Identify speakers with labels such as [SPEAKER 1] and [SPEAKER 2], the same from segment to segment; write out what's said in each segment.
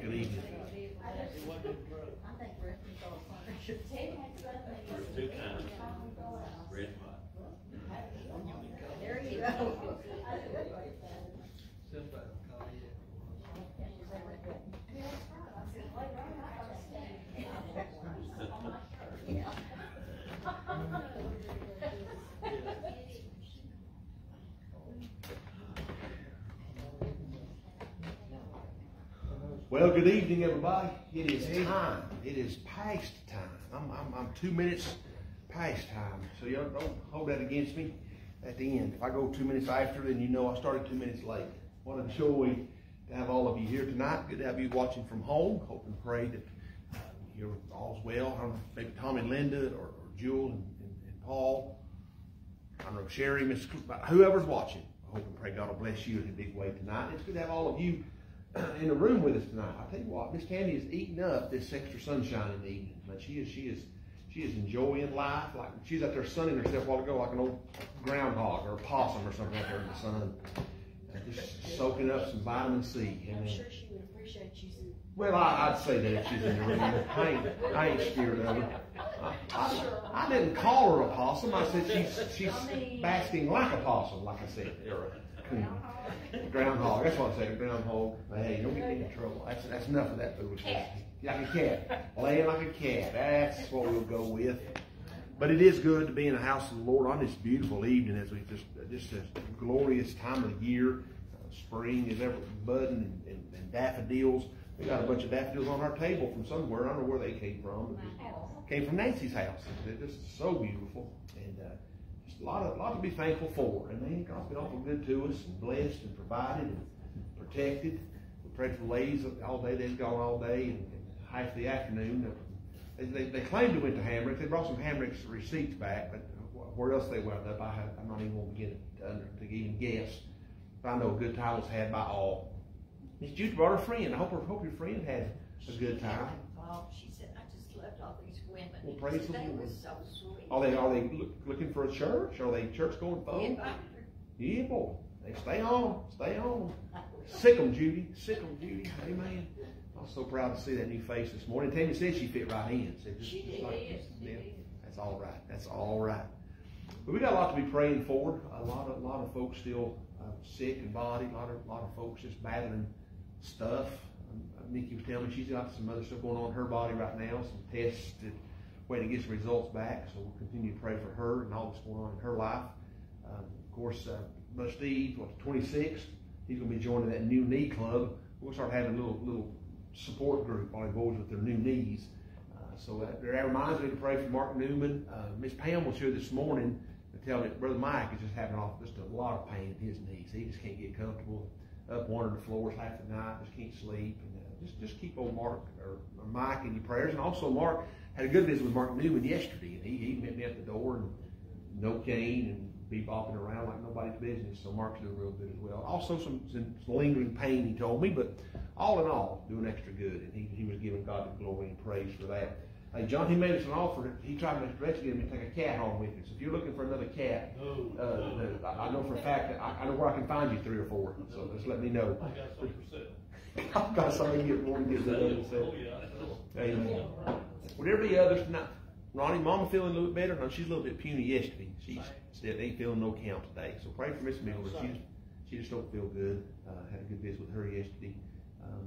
[SPEAKER 1] Good evening.
[SPEAKER 2] It wasn't drug.
[SPEAKER 3] Two times. Red hot.
[SPEAKER 4] There you go.
[SPEAKER 1] Well, good evening, everybody. It is time. It is past time. I'm, I'm, I'm two minutes past time. So y'all don't hold that against me at the end. If I go two minutes after, then you know I started two minutes late. What a joy to have all of you here tonight. Good to have you watching from home. Hope and pray that uh, you're all's well. I don't know, maybe Tom and Linda or, or Jewel and, and, and Paul. I don't know, Sherry, Miss, whoever's watching. I hope and pray God will bless you in a big way tonight. It's good to have all of you Uh, in the room with us tonight. I tell you what, Miss Tammy is eating up this extra sunshine in the evening. But she is, she is, she is enjoying life. Like she's out there sunning herself a while ago, like an old groundhog or a possum or something out there in the sun, and just soaking up some vitamin C. And
[SPEAKER 4] I'm
[SPEAKER 1] then-
[SPEAKER 4] sure she would appreciate you.
[SPEAKER 1] well, I, I'd say that if she's in the room. I ain't, I ain't scared of her. I, I, I didn't call her a possum. I said she's she's basking like a possum, like I said. A. Groundhog. That's what I said. Groundhog. Hey, don't get me in trouble. That's that's enough of that foolishness. Like a cat. Laying like a cat. That's what we'll go with. But it is good to be in the house of the Lord on this beautiful evening as we just just a glorious time of the year. Uh, spring is ever budding and, and, and daffodils. We got a bunch of daffodils on our table from somewhere. I don't know where they came from. But just came from Nancy's house. They're just so beautiful and uh, a lot of lot to be thankful for. And God's been awful good to us and blessed and provided and protected. We prayed for ladies all day. They've gone all day and, and half the afternoon. They, they, they claimed to went to Hamrick. They brought some Hamrick receipts back, but where else they wound up, I have, I'm not even going to begin to, under, to even guess. But I know a good time was had by all. Miss Jude brought her friend. I hope her, hope your friend had a good time.
[SPEAKER 4] Oh, she said, I just loved all these women.
[SPEAKER 1] Well, praise the
[SPEAKER 4] They
[SPEAKER 1] Lord.
[SPEAKER 4] were so sweet.
[SPEAKER 1] Are they are they look, looking for a church? Are they church going folks? Yeah, boy. They stay on, stay on. Sick 'em, Judy. Sick 'em, Judy. Amen. I'm so proud to see that new face this morning. Tammy said she fit right in. Said just,
[SPEAKER 4] She did,
[SPEAKER 1] like. Yeah, that's all right. That's all right. But we got a lot to be praying for. A lot of a lot of folks still uh, sick in body. A lot of a lot of folks just battling stuff. Um, uh, Nikki was telling me she's got some other stuff going on in her body right now. Some tests that waiting to get some results back. So we'll continue to pray for her and all that's going on in her life. Um, of course, uh, Brother Steve, what, the 26th, he's going to be joining that new knee club. We'll start having a little little support group on boys with their new knees. Uh, so that, that reminds me to pray for Mark Newman. Uh, Miss Pam was here this morning to tell me Brother Mike is just having off just a lot of pain in his knees. He just can't get comfortable up wandering the floors half the night, just can't sleep. And uh, just just keep old Mark or, or Mike in your prayers. And also Mark had a good visit with Mark Newman yesterday, and he, he met me at the door and no cane and be bopping around like nobody's business. So Mark's doing real good as well. Also some, some lingering pain, he told me, but all in all, doing extra good. And he, he was giving God the glory and praise for that. Hey, John, he made us an offer. He tried to investigate me to take a cat home with us. If you're looking for another cat, uh, the- I know for a fact that I, I know where I can find you three or four. So just let me know.
[SPEAKER 2] I got some for sale.
[SPEAKER 1] I've got something to get and get of.
[SPEAKER 2] Oh,
[SPEAKER 1] So.
[SPEAKER 2] yeah.
[SPEAKER 1] Amen. Would there be others tonight? Ronnie, Mama feeling a little bit better? No, she's a little bit puny yesterday. She She's still ain't feeling no count today. So pray for Miss Miller. She just, she just don't feel good. Uh, had a good visit with her yesterday. Um,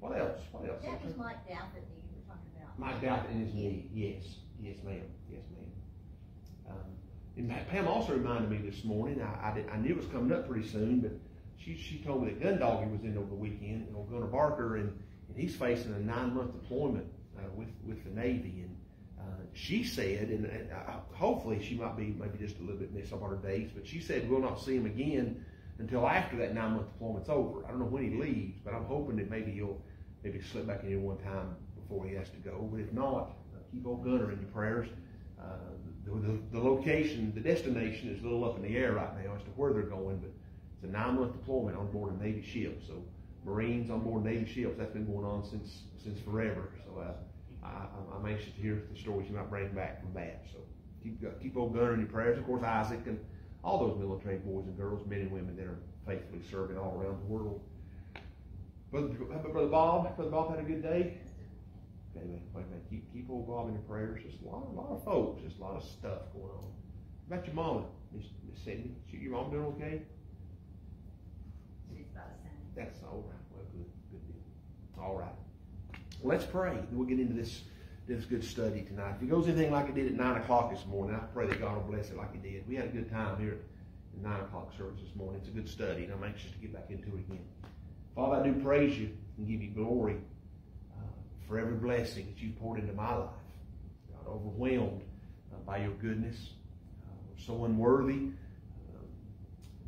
[SPEAKER 1] what else? What else?
[SPEAKER 4] That was Mike Douthat that you were talking about.
[SPEAKER 1] Mike Doubt in his knee. Yes. Yes, ma'am. Yes, ma'am. Um, and Pam also reminded me this morning. I, I, did, I knew it was coming up pretty soon, but she she told me that Gundoggy was in over the weekend. You know, Gunnar Barker, and, and he's facing a nine month deployment uh, with with the Navy. And uh, she said, and, uh, hopefully she might be maybe just a little bit missed up on her dates, but she said we'll not see him again until after that nine month deployment's over. I don't know when he leaves, but I'm hoping that maybe he'll maybe slip back in here one time before he has to go. But if not, uh, keep old Gunner in your prayers. Uh, the, the, the location, the destination is a little up in the air right now as to where they're going, but it's a nine month deployment on board a Navy ship. So Marines on board Navy ships. That's been going on since since forever. So uh, I, I'm- I'm anxious to hear the stories you might bring back from that. So keep keep old Gunner in your prayers. Of course, Isaac and all those military boys and girls, men and women that are faithfully serving all around the world. Brother, Brother Bob? Brother Bob had a good day. Okay, man, wait a minute. Keep keep old Bob in your prayers. There's a lot, a lot of folks. There's a lot of stuff going on. How about your mama, Miss Miss? She- Your mom doing okay?
[SPEAKER 4] She's about the same.
[SPEAKER 1] That's all right. Well, good, good deal. All right. Let's pray. We'll get into this this good study tonight. If it goes anything like it did at nine o'clock this morning, I pray that God will bless it like He did. We had a good time here at the nine o'clock service this morning. It's a good study, and I'm anxious to get back into it again. Father, I do praise you and give you glory uh, for every blessing that you've poured into my life. God, overwhelmed uh, by your goodness. Uh, so unworthy,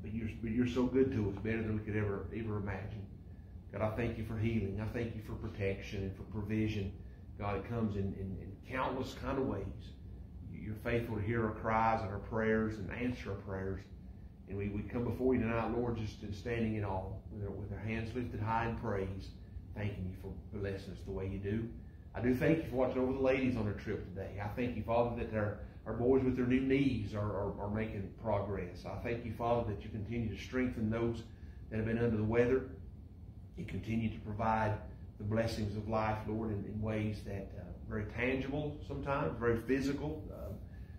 [SPEAKER 1] but you're but you're so good to us, better than we could ever ever imagine. God, I thank you for healing. I thank you for protection and for provision. God, it comes in, in, in countless kind of ways. You're faithful to hear our cries and our prayers and answer our prayers. And we, we come before you tonight, Lord, just in standing in awe, with our, with our hands lifted high in praise, thanking you for blessing us the way you do. I do thank you for watching over the ladies on their trip today. I thank you, Father, that our, our boys with their new knees are, are, are making progress. I thank you, Father, that you continue to strengthen those that have been under the weather. You continue to provide the blessings of life, Lord, in, in ways that uh, very tangible sometimes, very physical, uh,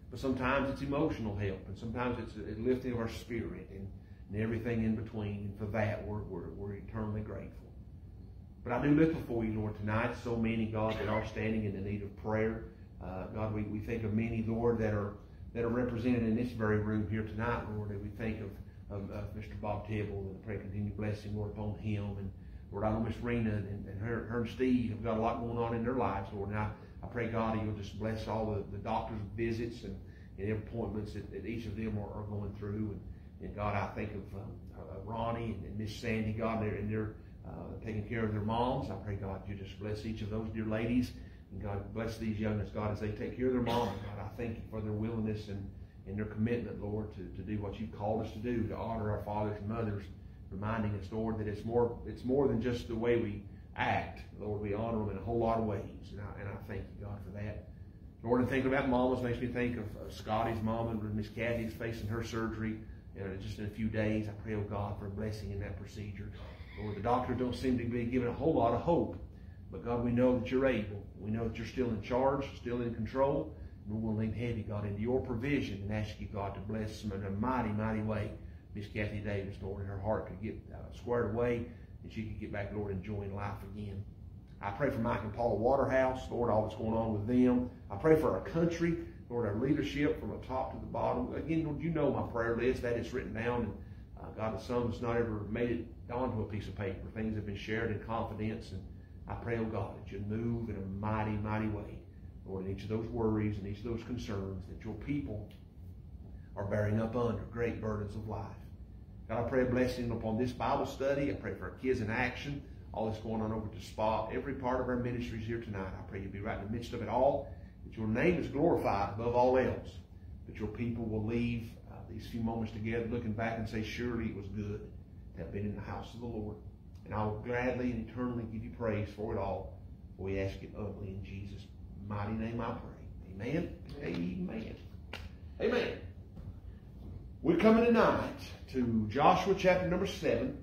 [SPEAKER 1] but sometimes it's emotional help, and sometimes it's a lifting of our spirit, and, and everything in between. And for that, we're, we're, we're eternally grateful. But I do lift before you, Lord, tonight so many, God, that are standing in the need of prayer. Uh, God, we, we think of many, Lord, that are that are represented in this very room here tonight, Lord. And we think of, of, of Mr. Bob Tibble, and pray continue blessing, Lord, upon him. And Lord, I know Miss Rena and, and her, her and Steve have got a lot going on in their lives, Lord. And I, I pray, God, you'll just bless all the, the doctor's visits and, and appointments that, that each of them are, are going through. And, and God, I think of um, uh, Ronnie and, and Miss Sandy, God, they're, and they're uh, taking care of their moms. I pray, God, you just bless each of those dear ladies. God, bless these youngest, God, as they take care of their mom. God, I thank you for their willingness and, and their commitment, Lord, to, to do what you've called us to do, to honor our fathers and mothers, reminding us, Lord, that it's more it's more than just the way we act. Lord, we honor them in a whole lot of ways. And I, and I thank you, God, for that. Lord, and thinking about mamas makes me think of uh, Scotty's mom and Miss Kathy is facing her surgery you know, just in a few days. I pray, oh God, for a blessing in that procedure. Lord, the doctors don't seem to be giving a whole lot of hope. But God, we know that you're able. We know that you're still in charge, still in control. We're going to lean heavy, God, into your provision and ask you, God, to bless them in a mighty, mighty way. Miss Kathy Davis, Lord, and her heart could get uh, squared away and she could get back, Lord, enjoying life again. I pray for Mike and Paula Waterhouse, Lord, all that's going on with them. I pray for our country, Lord, our leadership from the top to the bottom. Again, Lord, you know my prayer list. That is written down. And uh, God, some has not ever made it onto a piece of paper. Things have been shared in confidence. And I pray, oh God, that you move in a mighty, mighty way. Lord, in each of those worries and each of those concerns that your people are bearing up under great burdens of life. God, I pray a blessing upon this Bible study. I pray for our kids in action, all that's going on over to Spot, every part of our ministries here tonight. I pray you be right in the midst of it all, that your name is glorified above all else, that your people will leave uh, these few moments together looking back and say, surely it was good to have been in the house of the Lord. And I will gladly and eternally give you praise for it all. We ask it humbly in Jesus' mighty name I pray. Amen. Amen. Amen. We're coming tonight to Joshua chapter number 7.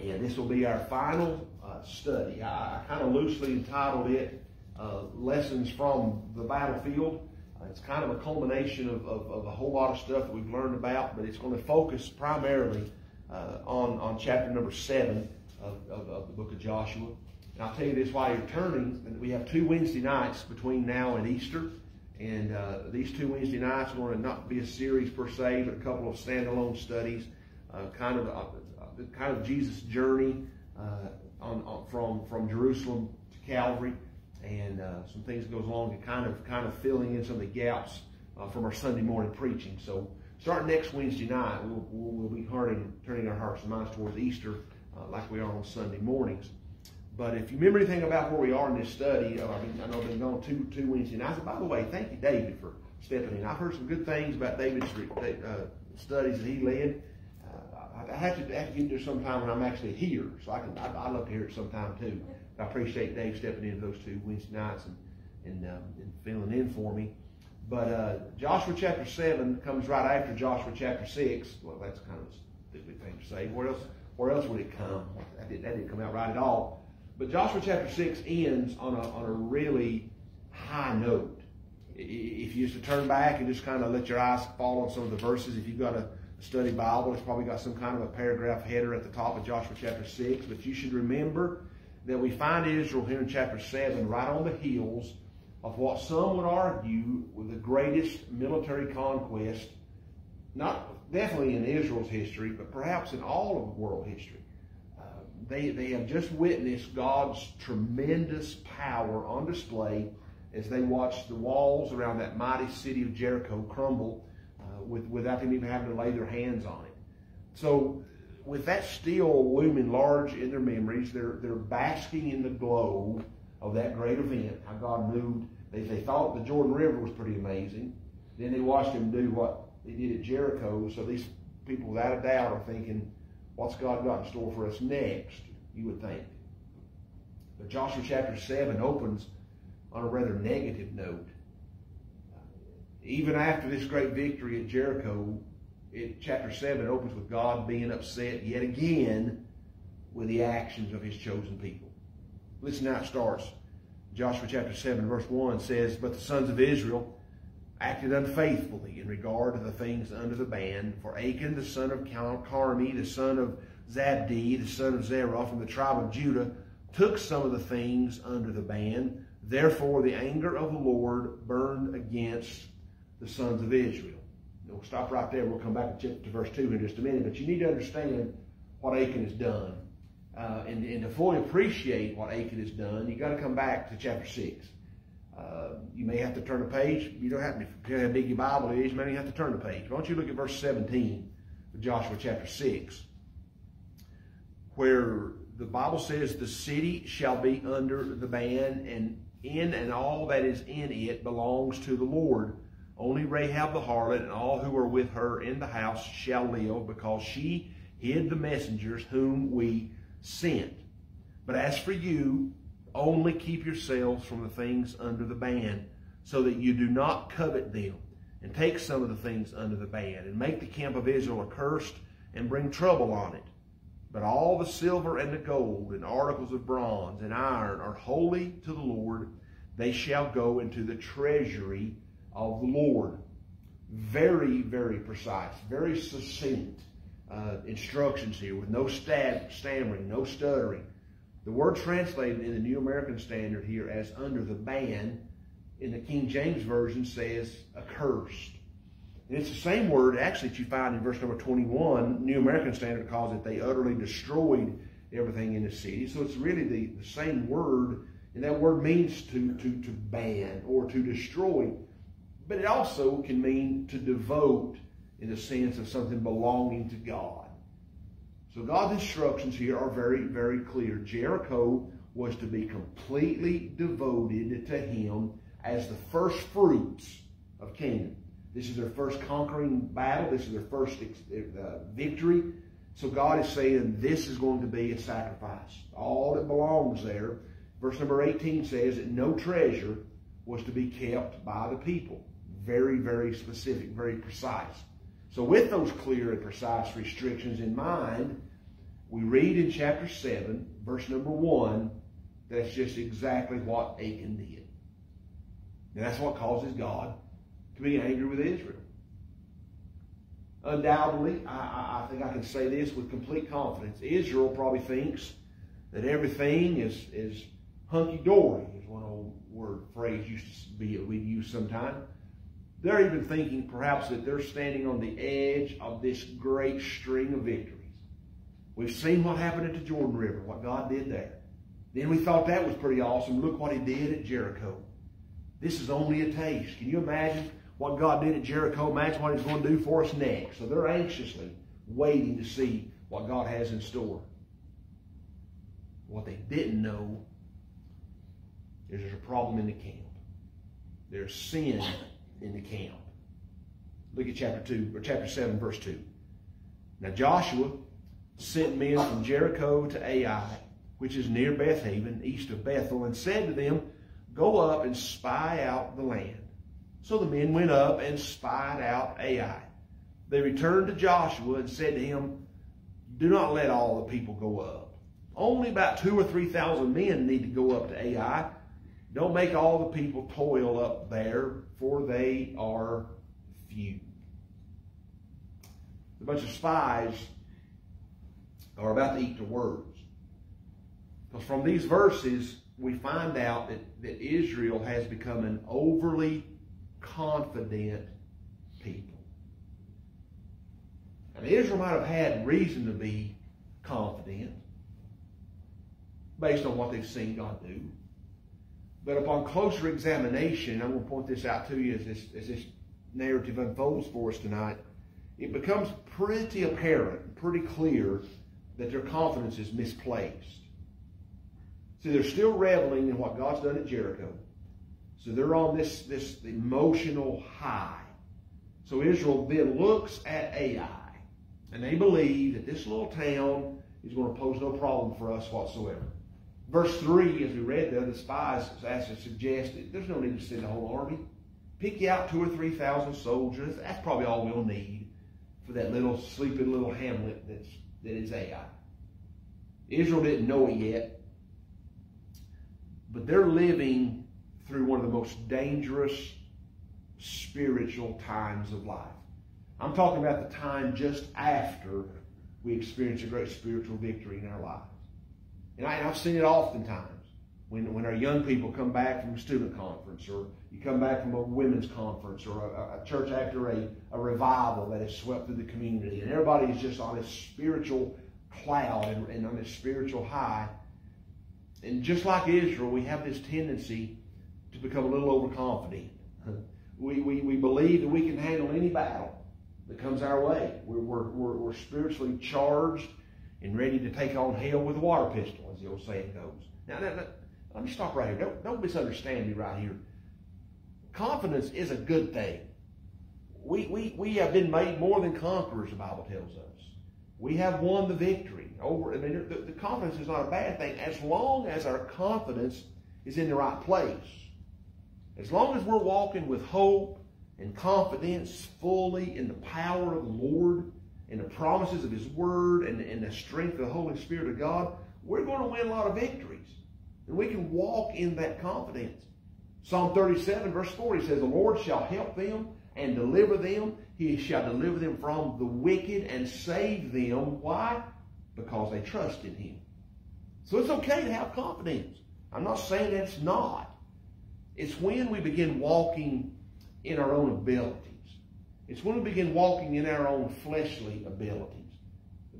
[SPEAKER 1] And this will be our final uh, study. I, I kind of loosely entitled it uh, Lessons from the Battlefield. Uh, it's kind of a culmination of, of, of, a whole lot of stuff that we've learned about, but it's going to focus primarily uh, on, on chapter number 7 of, of, of the book of Joshua. And I'll tell you this while you're turning, we have two Wednesday nights between now and Easter. And uh, these two Wednesday nights are going to not be a series per se, but a couple of standalone studies, uh, kind of uh, kind of Jesus' journey uh, on, on, from from Jerusalem to Calvary, and uh, some things that goes along and kind of kind of filling in some of the gaps uh, from our Sunday morning preaching. So starting next Wednesday night, we'll, we'll, we'll be turning turning our hearts and minds towards Easter like we are on Sunday mornings. But if you remember anything about where we are in this study, uh, I, mean, I know been gone two two Wednesday nights. By the way, thank you, David, for stepping in. I've heard some good things about David's uh, studies that he led. Uh, I I have to, I have to get there sometime when I'm actually here, so I can, I'd, I'd love to hear it sometime too. I appreciate Dave stepping in those two Wednesday nights and, and, um, and filling in for me. But, uh, Joshua chapter seven comes right after Joshua chapter six. Well, that's kind of a stupid thing to say. Where else, where else would it come? That didn't, that didn't come out right at all. But Joshua chapter six ends on a, on a really high note. If you used to turn back and just kind of let your eyes fall on some of the verses, if you've got a study Bible, it's probably got some kind of a paragraph header at the top of Joshua chapter 6. But you should remember that we find Israel here in chapter 7 right on the heels of what some would argue was the greatest military conquest, not definitely in Israel's history, but perhaps in all of world history. Uh, they, they have just witnessed God's tremendous power on display as they watched the walls around that mighty city of Jericho crumble uh, with, without them even having to lay their hands on it. So, with that still looming large in their memories, they're, they're basking in the glow of that great event, how God moved. They, they thought the Jordan River was pretty amazing. Then they watched him do what they did at Jericho. So these people, without a doubt, are thinking, what's God got in store for us next? You would think. But Joshua chapter 7 opens on a rather negative note. Even after this great victory at Jericho, it, chapter 7 opens with God being upset yet again with the actions of his chosen people. Listen how it starts. Joshua chapter 7 verse 1 says, But the sons of Israel acted unfaithfully in regard to the things under the ban. For Achan, the son of Carmi, the son of Zabdi, the son of Zerah, from the tribe of Judah, took some of the things under the ban. Therefore, the anger of the Lord burned against the sons of Israel. We'll stop right there. We'll come back to verse 2 in just a minute. But you need to understand what Achan has done. Uh, and, and to fully appreciate what Achan has done, you've got to come back to chapter 6. Uh, you may have to turn a page. You don't have to, how big your Bible is, you may have to turn a page. Why don't you look at verse 17 of Joshua chapter 6, where the Bible says, The city shall be under the ban, and in and all that is in it belongs to the Lord. Only Rahab the harlot and all who are with her in the house shall live, because she hid the messengers whom we sent. But as for you, only keep yourselves from the things under the ban, so that you do not covet them, and take some of the things under the ban, and make the camp of Israel accursed, and bring trouble on it. But all the silver and the gold, and articles of bronze and iron are holy to the Lord. They shall go into the treasury of the Lord. Very, very precise, very succinct uh, instructions here with no stab, stammering, no stuttering. The word translated in the New American Standard here as under the ban in the King James Version says accursed. And it's the same word actually that you find in verse number 21. New American Standard calls it they utterly destroyed everything in the city. So it's really the, the same word, and that word means to, to, to ban or to destroy. But it also can mean to devote in the sense of something belonging to God. So God's instructions here are very, very clear. Jericho was to be completely devoted to him as the first fruits of Canaan. This is their first conquering battle. This is their first uh, victory. So God is saying this is going to be a sacrifice. All that belongs there. Verse number 18 says that no treasure was to be kept by the people. Very, very specific, very precise. So with those clear and precise restrictions in mind, we read in chapter 7, verse number 1, that's just exactly what Achan did. And that's what causes God to be angry with Israel. Undoubtedly, I, I think I can say this with complete confidence. Israel probably thinks that everything is, is hunky-dory, is one old word phrase used to be we'd use sometime. They're even thinking perhaps that they're standing on the edge of this great string of victories. We've seen what happened at the Jordan River, what God did there. Then we thought that was pretty awesome. Look what he did at Jericho. This is only a taste. Can you imagine what God did at Jericho? Imagine what he's going to do for us next. So they're anxiously waiting to see what God has in store. What they didn't know is there's a problem in the camp. There's sin in the camp. Look at chapter 2, or chapter 7, verse 2. Now Joshua sent men from Jericho to Ai, which is near Bethaven, east of Bethel, and said to them, Go up and spy out the land. So the men went up and spied out Ai. They returned to Joshua and said to him, Do not let all the people go up. Only about two or three thousand men need to go up to Ai. Don't make all the people toil up there, for they are few. A bunch of spies are about to eat their words. Because from these verses, we find out that, that Israel has become an overly confident people. And Israel might have had reason to be confident based on what they've seen God do. But upon closer examination, I'm going to point this out to you as this, as this narrative unfolds for us tonight, it becomes pretty apparent, pretty clear that their confidence is misplaced. See, they're still reveling in what God's done at Jericho. So they're on this, this emotional high. So Israel then looks at Ai, and they believe that this little town is going to pose no problem for us whatsoever. Verse 3, as we read there, the spies as actually suggested there's no need to send a whole army. Pick you out two or three thousand soldiers. That's probably all we'll need for that little sleeping little hamlet that's, that is Ai. Israel didn't know it yet, but they're living through one of the most dangerous spiritual times of life. I'm talking about the time just after we experience a great spiritual victory in our lives. And, I, have seen it oftentimes when, when our young people come back from a student conference or you come back from a women's conference or a, a church after a, a revival that has swept through the community and everybody is just on a spiritual cloud and, and on a spiritual high. And just like Israel, we have this tendency to become a little overconfident. We, we, we believe that we can handle any battle that comes our way. We're, we're, we're, we're spiritually charged and ready to take on hell with a water pistol, as the old saying goes. Now, now, now let me stop right here. Don't, don't misunderstand me right here. Confidence is a good thing. We, we, we have been made more than conquerors, the Bible tells us. We have won the victory over. I mean, the, the confidence is not a bad thing as long as our confidence is in the right place. As long as we're walking with hope and confidence fully in the power of the Lord and the promises of His Word and, and the strength of the Holy Spirit of God, we're going to win a lot of victories. And we can walk in that confidence. Psalm 37, verse 4, he says, The Lord shall help them and deliver them. He shall deliver them from the wicked and save them. Why? Because they trust in Him. So it's okay to have confidence. I'm not saying that it's not. It's when we begin walking in our own abilities. It's when we begin walking in our own fleshly abilities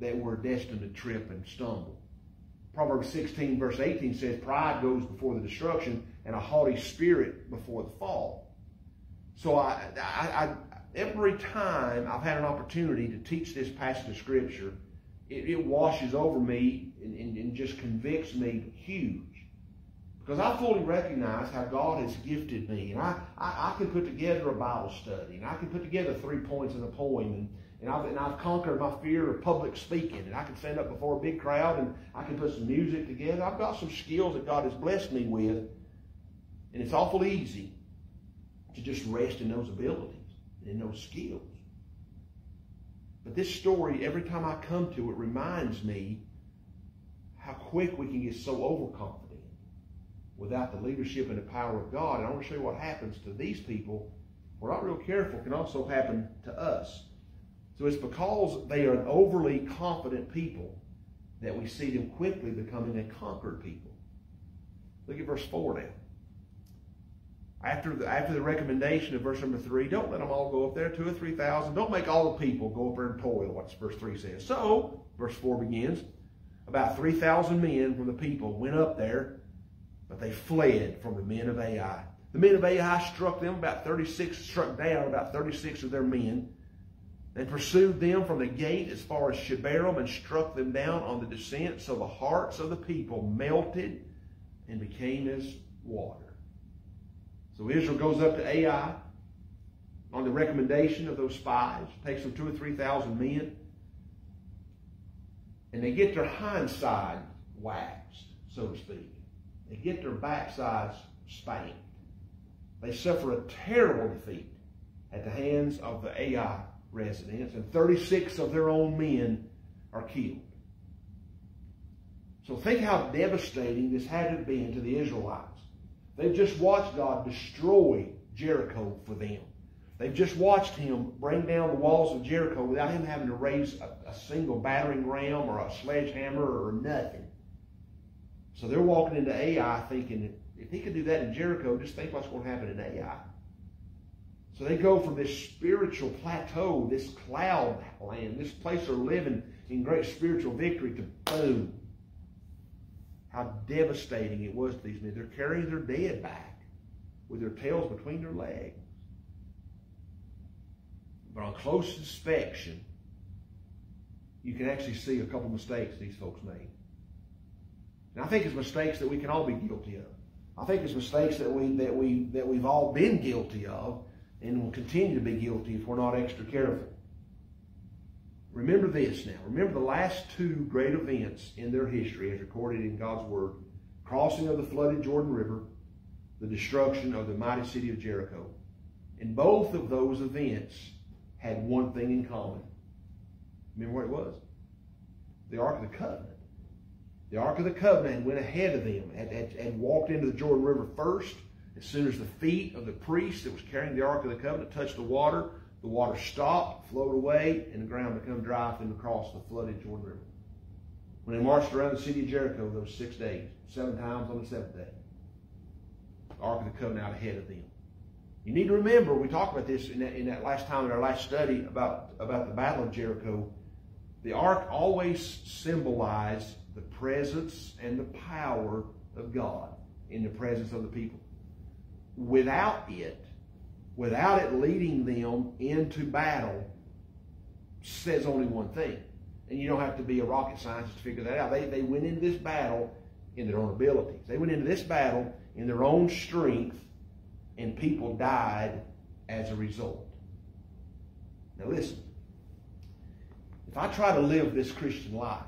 [SPEAKER 1] that we're destined to trip and stumble. Proverbs 16 verse 18 says, Pride goes before the destruction and a haughty spirit before the fall. So I, I, I, every time I've had an opportunity to teach this passage of Scripture, it, it washes over me and, and, and just convicts me huge. Because I fully recognize how God has gifted me. And I, I, I, can put together a Bible study. And I can put together three points in a poem. And, and, I've, and I've conquered my fear of public speaking. And I can stand up before a big crowd and I can put some music together. I've got some skills that God has blessed me with. And it's awful easy to just rest in those abilities and in those skills. But this story, every time I come to it, reminds me how quick we can get so overconfident without the leadership and the power of God. And I want to show you what happens to these people. We're not real careful, can also happen to us. So it's because they are an overly confident people that we see them quickly becoming a conquered people. Look at verse 4 now. After the, after the recommendation of verse number 3, don't let them all go up there, two or three thousand. Don't make all the people go up there and toil, what verse 3 says. So, verse 4 begins, about 3,000 men from the people went up there but they fled from the men of Ai. The men of Ai struck them about 36, struck down about 36 of their men. They pursued them from the gate as far as Shebarim and struck them down on the descent. So the hearts of the people melted and became as water. So Israel goes up to Ai on the recommendation of those spies, takes them two or three thousand men. and they get their hindside waxed, so to speak. They get their backsides spanked. They suffer a terrible defeat at the hands of the Ai residents, and 36 of their own men are killed. So think how devastating this had to have been to the Israelites. They've just watched God destroy Jericho for them. They've just watched him bring down the walls of Jericho without him having to raise a, a single battering ram or a sledgehammer or nothing. So they're walking into Ai thinking, if he could do that in Jericho, just think what's going to happen in Ai. So they go from this spiritual plateau, this cloud land, this place they're living in great spiritual victory to boom. How devastating it was to these men. They're carrying their dead back with their tails between their legs. But on close inspection, you can actually see a couple mistakes these folks made. And I think it's mistakes that we can all be guilty of. I think it's mistakes that we that we that we've all been guilty of and will continue to be guilty if we're not extra careful. Remember this now. Remember the last two great events in their history as recorded in God's Word. Crossing of the flooded Jordan River, the destruction of the mighty city of Jericho. And both of those events had one thing in common. Remember what it was? The Ark of the Covenant. The Ark of the Covenant went ahead of them, and, had, had walked into the Jordan River first. As soon as the feet of the priest that was carrying the Ark of the Covenant touched the water, the water stopped, flowed away, and the ground became dry for them to cross the flooded Jordan River. When they marched around the city of Jericho those six days, seven times on the seventh day, the Ark of the Covenant out ahead of them. You need to remember, we talked about this in that, in that last time in our last study about, about the Battle of Jericho. The ark always symbolized the presence and the power of God in the presence of the people. Without it, without it leading them into battle, says only one thing. And you don't have to be a rocket scientist to figure that out. They, they went into this battle in their own abilities. They went into this battle in their own strength, and people died as a result. Now listen. If I try to live this Christian life,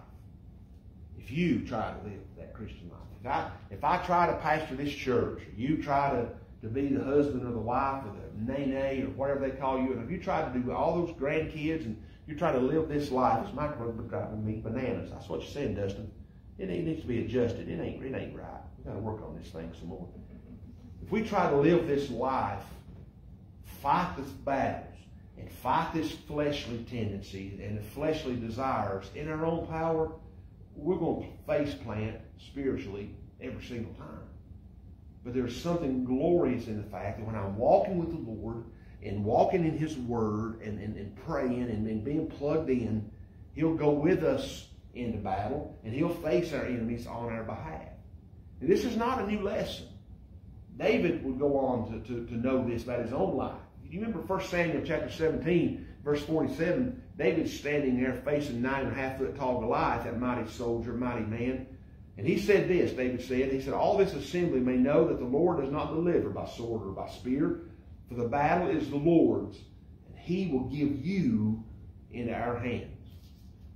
[SPEAKER 1] if you try to live that Christian life, if I, if I try to pastor this church, you try to, to be the husband or the wife or the nene or whatever they call you, and if you try to do all those grandkids and you try to live this life, it's my driving me bananas. That's what you're saying, Dustin. It needs to be adjusted. It ain't, it ain't right. We've got to work on this thing some more. If we try to live this life, fight this battles, and fight this fleshly tendency and the fleshly desires in our own power, we're going to face plant spiritually every single time. But there's something glorious in the fact that when I'm walking with the Lord and walking in His Word and, and, and praying and, and being plugged in, He'll go with us into battle and He'll face our enemies on our behalf. And this is not a new lesson. David would go on to, to, to know this about his own life. You remember 1 Samuel chapter 17, verse 47, David's standing there facing nine and a half foot tall Goliath, that mighty soldier, mighty man. And he said this, David said, he said, All this assembly may know that the Lord does not deliver by sword or by spear, for the battle is the Lord's, and he will give you into our hands.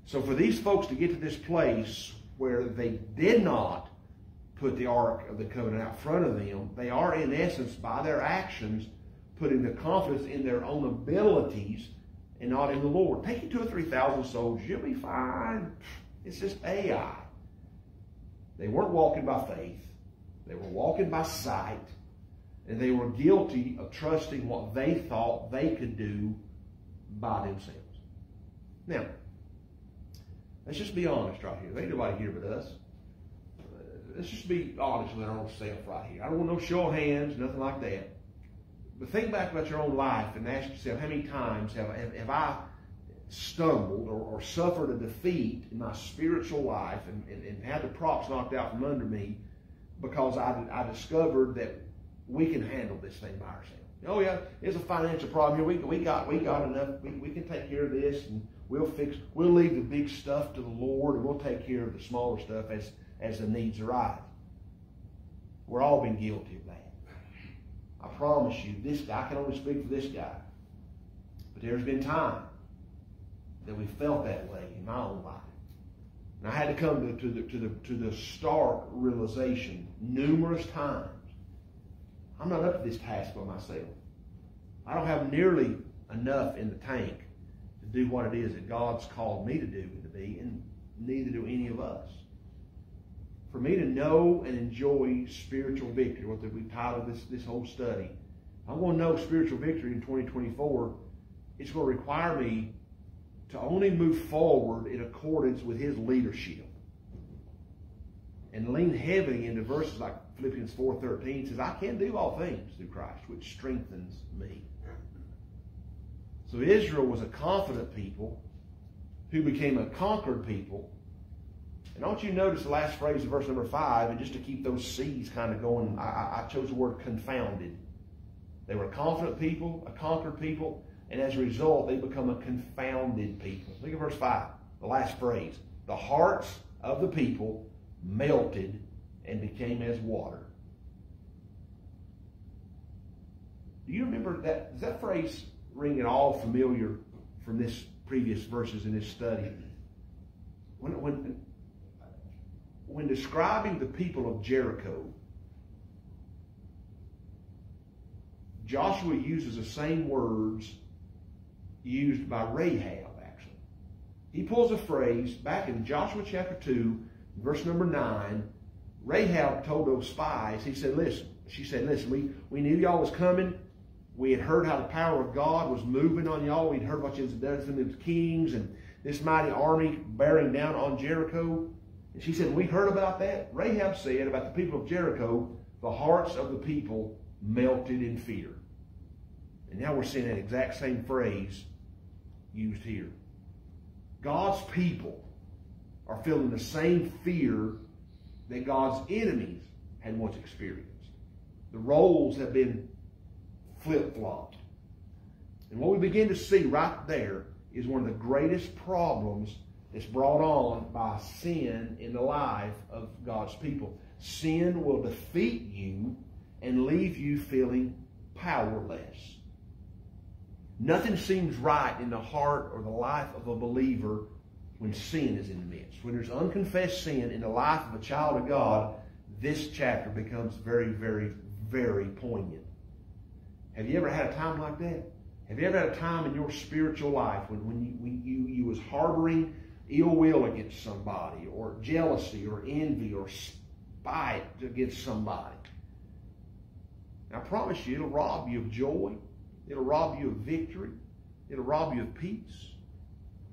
[SPEAKER 1] So for these folks to get to this place where they did not put the Ark of the Covenant out front of them, they are in essence, by their actions, putting the confidence in their own abilities and not in the Lord. Take you two or three thousand soldiers, you'll be fine. It's just Ai. They weren't walking by faith. They were walking by sight. And they were guilty of trusting what they thought they could do by themselves. Now, let's just be honest right here. Ain't nobody here but us. Uh, let's just be honest with our own self right here. I don't want no show of hands, nothing like that. But think back about your own life and ask yourself, how many times have, have, have I stumbled or, or, suffered a defeat in my spiritual life and, and, and, had the props knocked out from under me because I, I discovered that we can handle this thing by ourselves. Oh yeah, it's a financial problem here. We, we got we got enough. We, we can take care of this, and we'll fix. We'll leave the big stuff to the Lord, and we'll take care of the smaller stuff as as the needs arise. We're all been guilty. I promise you, this guy, I can only speak for this guy. But there's been time that we felt that way in my own life. And I had to come to, to, the, to, the, to the stark realization numerous times I'm not up to this task by myself. I don't have nearly enough in the tank to do what it is that God's called me to do and to be, and neither do any of us. For me to know and enjoy spiritual victory, what we titled this, this whole study, I want to know spiritual victory in 2024. It's going to require me to only move forward in accordance with His leadership and lean heavily into verses like Philippians 4.13 says, I can do all things through Christ, which strengthens me. So Israel was a confident people who became a conquered people. And don't you notice the last phrase of verse number 5, and just to keep those C's kind of going, I, I chose the word confounded. They were a confident people, a conquered people, and as a result, they become a confounded people. Look at verse 5, the last phrase. The hearts of the people melted and became as water. Do you remember that? Does that phrase ring at all familiar from this previous verses in this study? When, when, when describing the people of Jericho, Joshua uses the same words used by Rahab, actually. He pulls a phrase back in Joshua chapter 2, verse number 9. Rahab told those spies, he said, listen, she said, listen, we, we knew y'all was coming. We had heard how the power of God was moving on y'all. We'd heard what you had done the kings and this mighty army bearing down on Jericho. And she said, we heard about that. Rahab said about the people of Jericho, the hearts of the people melted in fear. And now we're seeing that exact same phrase used here. God's people are feeling the same fear that God's enemies had once experienced. The roles have been flip-flopped. And what we begin to see right there is one of the greatest problems that's brought on by sin in the life of God's people. Sin will defeat you and leave you feeling powerless. Nothing seems right in the heart or the life of a believer when sin is in the midst. When there's unconfessed sin in the life of a child of God, this chapter becomes very, very, very poignant. Have you ever had a time like that? Have you ever had a time in your spiritual life when, when, you, when you, you was harboring ill will against somebody or jealousy or envy or spite against somebody? I promise you, it'll rob you of joy. It'll rob you of victory. It'll rob you of peace.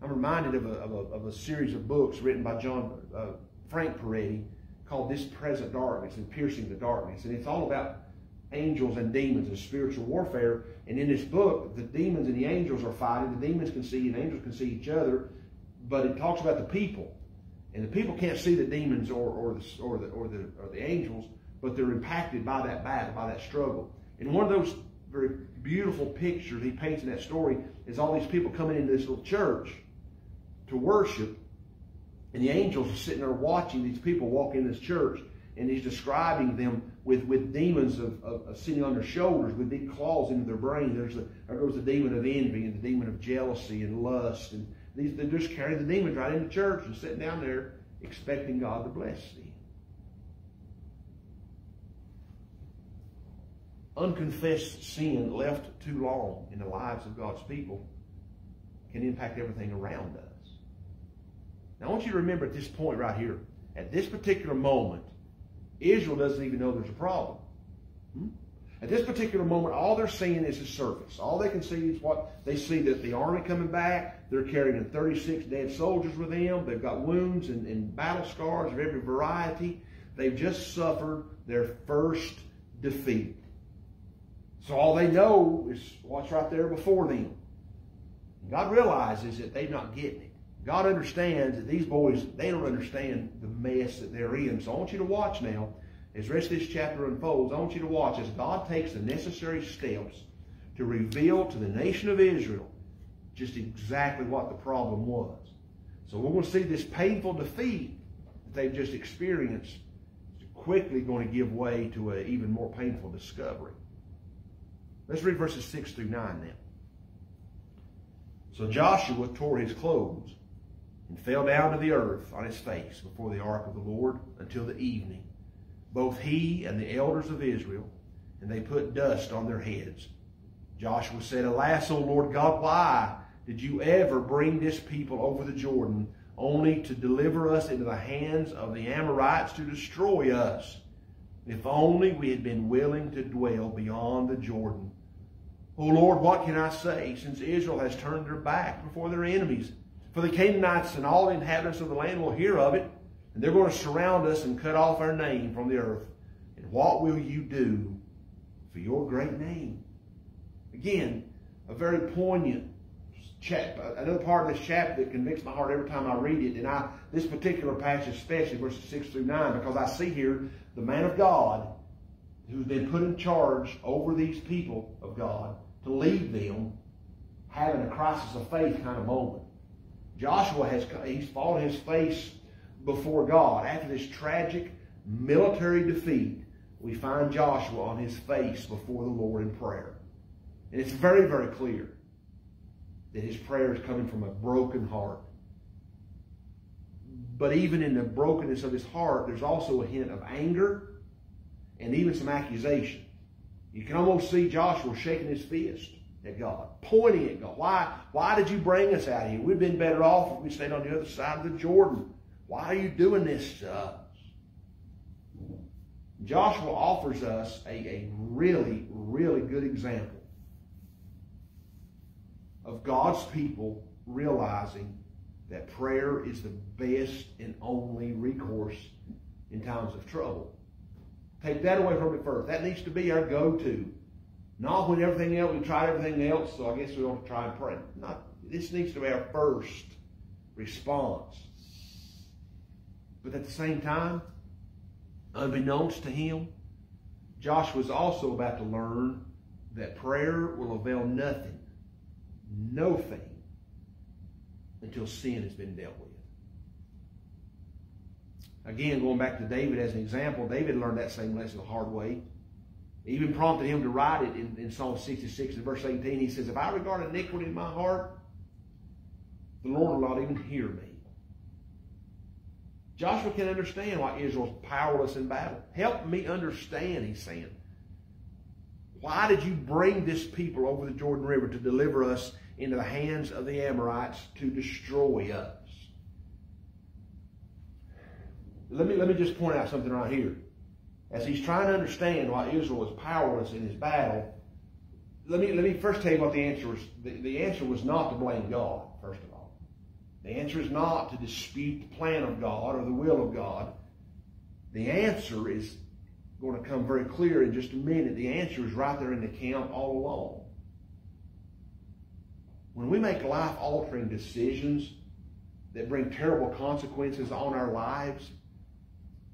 [SPEAKER 1] I'm reminded of a, of a, of a series of books written by John uh, Frank Peretti called This Present Darkness and Piercing the Darkness. And it's all about angels and demons and spiritual warfare. And in this book, the demons and the angels are fighting. The demons can see and angels can see each other. But it talks about the people. And the people can't see the demons or, or, the, or, the, or, the, or the angels, but they're impacted by that battle, by that struggle. And one of those very beautiful pictures he paints in that story is all these people coming into this little church to worship. And the angels are sitting there watching these people walk in this church. And he's describing them with, with demons of, of, of sitting on their shoulders with big claws into their brain. There's a, there goes the demon of envy and the demon of jealousy and lust. And these, they're just carrying the demons right into church and sitting down there expecting God to bless them. Unconfessed sin left too long in the lives of God's people can impact everything around us. Now, I want you to remember at this point right here, at this particular moment, Israel doesn't even know there's a problem. Hmm? At this particular moment, all they're seeing is the surface. All they can see is what they see that the army coming back. They're carrying 36 dead soldiers with them. They've got wounds and, and battle scars of every variety. They've just suffered their first defeat. So all they know is what's right there before them. God realizes that they're not getting it. God understands that these boys, they don't understand the mess that they're in. So I want you to watch now, as the rest of this chapter unfolds, I want you to watch as God takes the necessary steps to reveal to the nation of Israel just exactly what the problem was. So we're going to see this painful defeat that they've just experienced quickly going to give way to an even more painful discovery. Let's read verses 6 through 9 now. So Joshua tore his clothes and fell down to the earth on his face before the ark of the Lord until the evening, both he and the elders of Israel, and they put dust on their heads. Joshua said, Alas, O Lord God, why did you ever bring this people over the Jordan only to deliver us into the hands of the Amorites to destroy us? If only we had been willing to dwell beyond the Jordan. O Lord, what can I say, since Israel has turned their back before their enemies? For the Canaanites and all the inhabitants of the land will hear of it, and they're going to surround us and cut off our name from the earth. And what will you do for your great name? Again, a very poignant chapter, another part of this chapter that convicts my heart every time I read it. And I, this particular passage, especially verses 6 through 9, because I see here the man of God who's been put in charge over these people of God to lead them having a crisis of faith kind of moment. Joshua has he's fallen his face before God. After this tragic military defeat, we find Joshua on his face before the Lord in prayer. And it's very, very clear that his prayer is coming from a broken heart. But even in the brokenness of his heart, there's also a hint of anger and even some accusation. You can almost see Joshua shaking his fist at God, pointing at God. Why, why did you bring us out here? We'd been better off if we stayed on the other side of the Jordan. Why are you doing this to us? Joshua offers us a, a really, really good example of God's people realizing that prayer is the best and only recourse in times of trouble. Take that away from it first. That needs to be our go-to. Not when everything else, we tried everything else, so I guess we ought to try and pray. Not, this needs to be our first response. But at the same time, unbeknownst to him, Joshua was also about to learn that prayer will avail nothing, no thing, until sin has been dealt with. Again, going back to David as an example, David learned that same lesson the hard way. It even prompted him to write it in, in Psalm 66 and verse 18. He says, If I regard iniquity in my heart, the Lord will not even hear me. Joshua can understand why Israel's powerless in battle. Help me understand, he's saying. Why did you bring this people over the Jordan River to deliver us into the hands of the Amorites to destroy us? Let me, let me just point out something right here. As he's trying to understand why Israel was powerless in his battle, let me, let me first tell you what the answer was. The, the answer was not to blame God, first of all. The answer is not to dispute the plan of God or the will of God. The answer is going to come very clear in just a minute. The answer is right there in the account all along. When we make life-altering decisions that bring terrible consequences on our lives,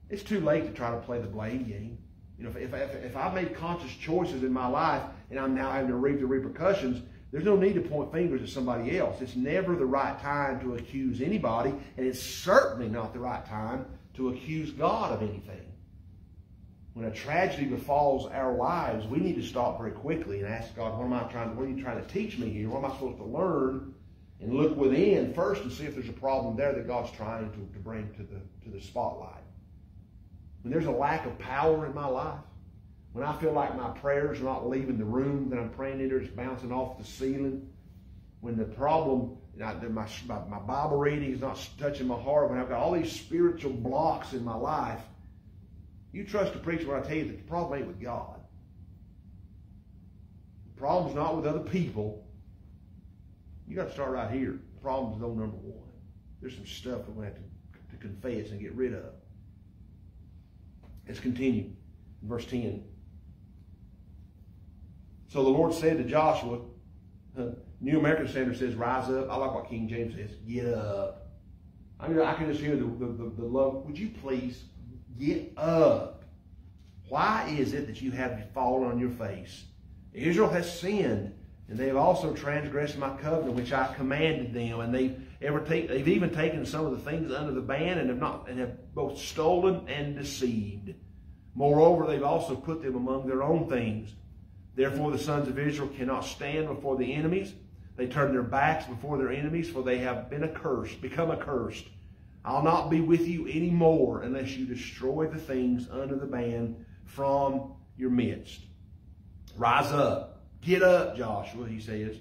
[SPEAKER 1] it's too late to try to play the blame game. You know, if, if, if I've made conscious choices in my life and I'm now having to reap the repercussions, there's no need to point fingers at somebody else. It's never the right time to accuse anybody, and it's certainly not the right time to accuse God of anything. When a tragedy befalls our lives, we need to stop very quickly and ask God, what am I trying what are you trying to teach me here? What am I supposed to learn? And look within first and see if there's a problem there that God's trying to, to bring to the, to the spotlight when there's a lack of power in my life, when I feel like my prayers are not leaving the room that I'm praying in, or it's bouncing off the ceiling, when the problem, my, my Bible reading is not touching my heart, when I've got all these spiritual blocks in my life, you trust a preacher when I tell you that the problem ain't with God. The problem's not with other people. You got to start right here. The problem's no number one. There's some stuff we're going to have to, to confess and get rid of. Let's continue. Verse 10. So the Lord said to Joshua, New American Standard says, rise up. I like what King James says, get up. I, mean, I can just hear the, the, the, the love. Would you please get up? Why is it that you have fallen on your face? Israel has sinned, and they have also transgressed my covenant, which I commanded them, and they've ever take, they've even taken some of the things under the ban and have not and have both stolen and deceived. Moreover, they've also put them among their own things. Therefore, the sons of Israel cannot stand before the enemies. They turn their backs before their enemies, for they have been accursed, become accursed. I'll not be with you any more unless you destroy the things under the ban from your midst. Rise up. Get up, Joshua, he says.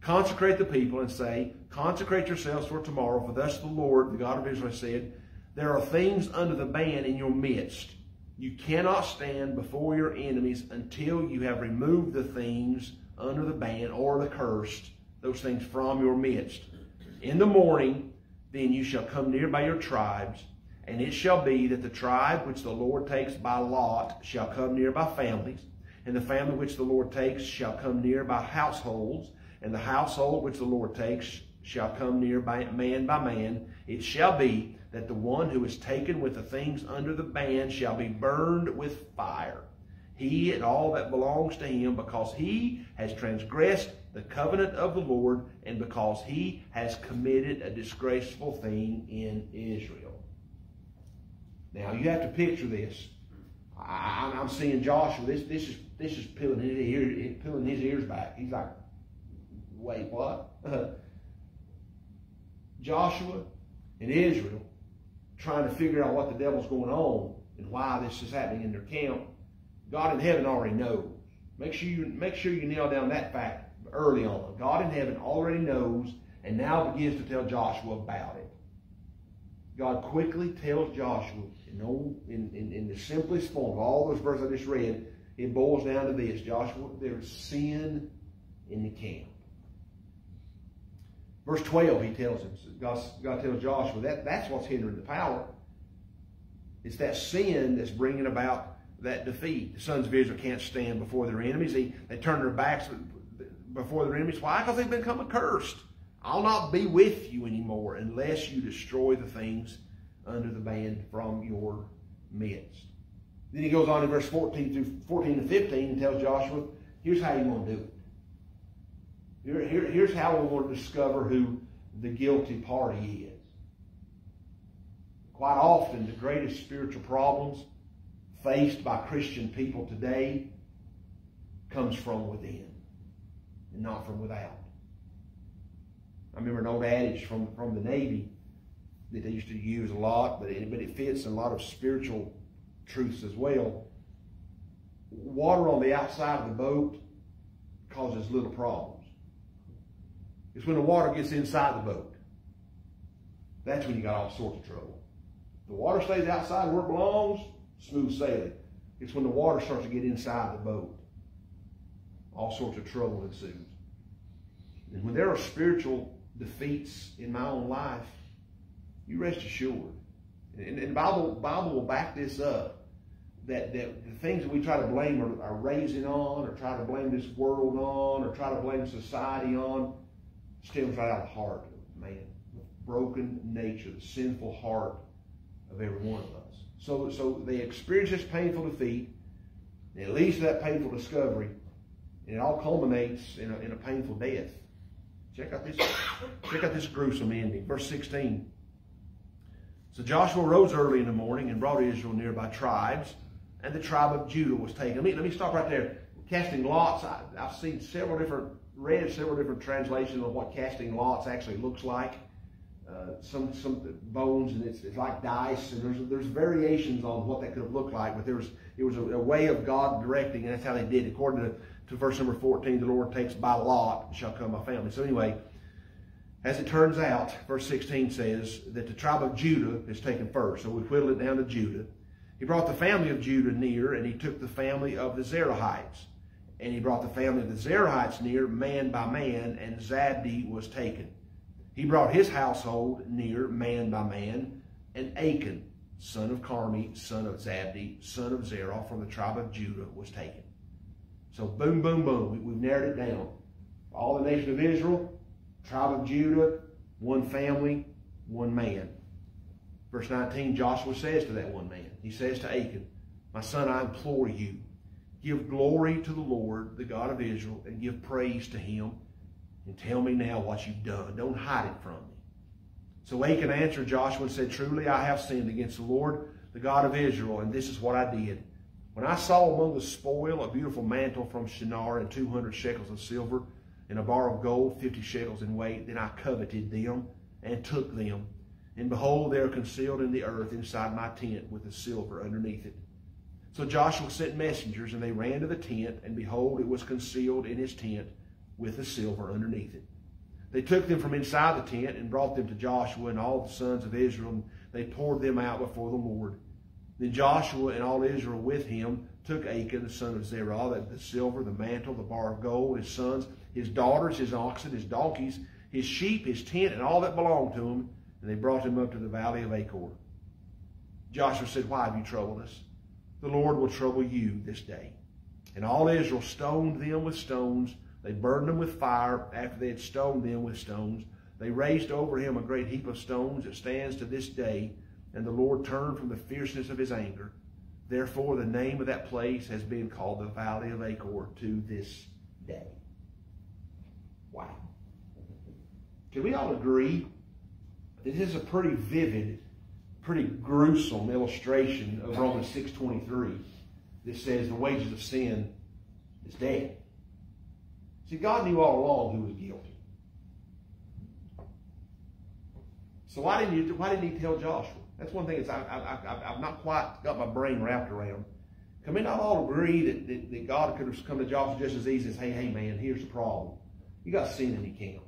[SPEAKER 1] Consecrate the people and say, Consecrate yourselves for tomorrow, for thus the Lord, the God of Israel, said, There are things under the ban in your midst. You cannot stand before your enemies until you have removed the things under the ban or the cursed, those things from your midst. In the morning, then you shall come near by your tribes, and it shall be that the tribe which the Lord takes by lot shall come near by families, and the family which the Lord takes shall come near by households, and the household which the Lord takes shall come near by man by man. It shall be that the one who is taken with the things under the ban shall be burned with fire. He and all that belongs to him, because he has transgressed the covenant of the Lord, and because he has committed a disgraceful thing in Israel. Now you have to picture this. I, am seeing Joshua. This this is this is pulling his ear, pulling his ears back. He's like, wait, what? Joshua and Israel trying to figure out what the devil's going on and why this is happening in their camp. God in heaven already knows. Make sure you make sure you nail down that fact early on. God in heaven already knows and now begins to tell Joshua about it. God quickly tells Joshua in, old, in, in, in the simplest form all those verses I just read, it boils down to this. Joshua, there's sin in the camp. Verse 12, he tells him, God, God tells Joshua, that, that's what's hindering the power. It's that sin that's bringing about that defeat. The sons of Israel can't stand before their enemies. They, they turn their backs before their enemies. Why? Because they've become accursed. I'll not be with you anymore unless you destroy the things under the ban from your midst. Then he goes on in verse 14 through 14 to 15 and tells Joshua, here's how you're going to do it. Here, here, here's how we're going to discover who the guilty party is. Quite often, the greatest spiritual problems faced by Christian people today comes from within and not from without. I remember an old adage from, from the Navy that they used to use a lot, but it, but it fits a lot of spiritual truths as well. Water on the outside of the boat causes little problems. It's when the water gets inside the boat. That's when you got all sorts of trouble. The water stays outside where it belongs, smooth sailing. It's when the water starts to get inside the boat. All sorts of trouble ensues. And when there are spiritual defeats in my own life, you rest assured. And, and the Bible, Bible will back this up. That, that the things that we try to blame are, are raising on, or try to blame this world on, or try to blame society on, stems right out of the heart of man. The broken nature, the sinful heart of every one of us. So, so they experience this painful defeat, and it leads to that painful discovery, and it all culminates in a, in a painful death. Check out this, check out this gruesome ending. Verse 16. So Joshua rose early in the morning and brought Israel nearby tribes, and the tribe of Judah was taken. Let me, let me stop right there. Casting lots, I, I've seen several different, read several different translations of what casting lots actually looks like. Uh, some some bones and it's, it's like dice and there's there's variations on what that could have looked like but there was it was a, a way of God directing and that's how they did according to to verse number 14, the Lord takes by lot shall come my family. So anyway, as it turns out, verse 16 says that the tribe of Judah is taken first. So we whittle it down to Judah. He brought the family of Judah near, and he took the family of the Zerahites. And he brought the family of the Zerahites near, man by man, and Zabdi was taken. He brought his household near, man by man, and Achan, son of Carmi, son of Zabdi, son of Zerah, from the tribe of Judah, was taken. So boom, boom, boom. We, we've narrowed it down. All the nation of Israel, tribe of Judah, one family, one man. Verse 19, Joshua says to that one man, he says to Achan, My son, I implore you, give glory to the Lord, the God of Israel, and give praise to him, and tell me now what you've done. Don't hide it from me. So Achan answered Joshua and said, Truly I have sinned against the Lord, the God of Israel, and this is what I did. When I saw among the spoil a beautiful mantle from Shinar and 200 shekels of silver, and a bar of gold fifty shekels in weight. Then I coveted them and took them. And behold, they are concealed in the earth inside my tent with the silver underneath it. So Joshua sent messengers, and they ran to the tent, and behold, it was concealed in his tent with the silver underneath it. They took them from inside the tent and brought them to Joshua and all the sons of Israel, and they poured them out before the Lord. Then Joshua and all Israel with him took Achan, the son of Zerah, the silver, the mantle, the bar of gold, his sons, his daughters, his oxen, his donkeys, his sheep, his tent, and all that belonged to him, and they brought him up to the valley of Achor. Joshua said, Why have you troubled us? The Lord will trouble you this day. And all Israel stoned them with stones. They burned them with fire after they had stoned them with stones. They raised over him a great heap of stones that stands to this day. And the Lord turned from the fierceness of his anger. Therefore, the name of that place has been called the Valley of Achor to this day. Wow. Can we all agree that this is a pretty vivid, pretty gruesome illustration of Romans 6.23 that says the wages of sin is death. See, God knew all along who was guilty. So why didn't you? Why didn't He tell Joshua? That's one thing. Is I, I, I, have not quite got my brain wrapped around. Can we not all agree that, that, that God could have come to Joshua just as easy as, hey, hey, man, here's the problem. You got sin in your camp.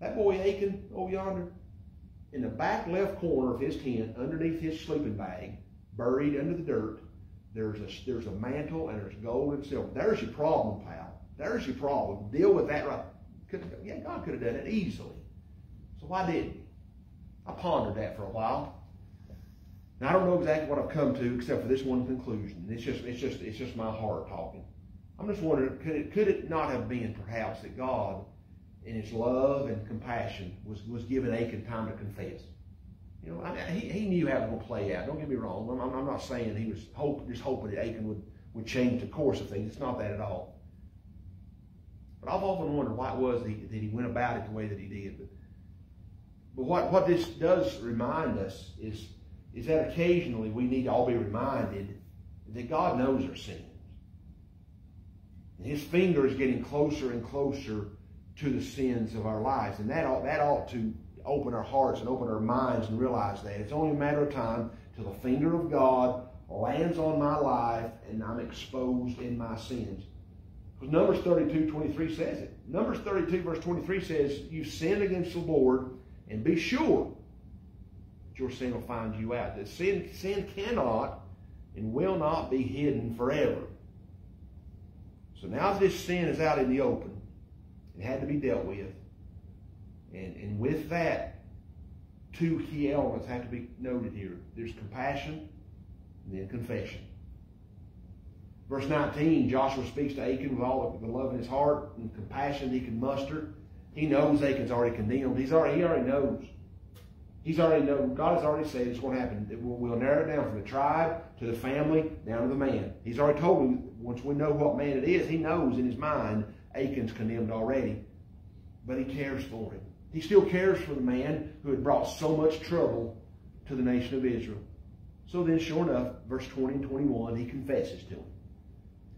[SPEAKER 1] That boy Achan over yonder, in the back left corner of his tent, underneath his sleeping bag, buried under the dirt, there's a, there's a mantle and there's gold and silver. There's your problem, pal. There's your problem. Deal with that right. Could, yeah, God could have done it easily. So why didn't he? I pondered that for a while. I don't know exactly what I've come to except for this one conclusion. It's just it's just it's just my heart talking. I'm just wondering, could it could it not have been perhaps that God in his love and compassion was, was giving Achan time to confess? You know, I, he, he knew how it was going to play out. Don't get me wrong. I'm, I'm not saying he was hope, just hoping that Achan would, would change the course of things. It's not that at all. But I've often wondered why it was that he, that he went about it the way that he did. But, but what, what this does remind us is is that occasionally we need to all be reminded that God knows our sins. And his finger is getting closer and closer to the sins of our lives. And that ought, that ought to open our hearts and open our minds and realize that. It's only a matter of time till the finger of God lands on my life and I'm exposed in my sins. Because Numbers 32, 23 says it. Numbers 32, verse 23 says, You sin against the Lord and be sure your sin will find you out. That sin, sin cannot and will not be hidden forever. So now this sin is out in the open. It had to be dealt with. And, and with that, two key elements have to be noted here. There's compassion and then confession. Verse 19, Joshua speaks to Achan with all the love in his heart and compassion he can muster. He knows Achan's already condemned. He's already, he already knows. He's already known, God has already said it's going to happen. We'll narrow it down from the tribe to the family down to the man. He's already told him, once we know what man it is, he knows in his mind Achan's condemned already. But he cares for him. He still cares for the man who had brought so much trouble to the nation of Israel. So then, sure enough, verse 20 and 21, he confesses to him.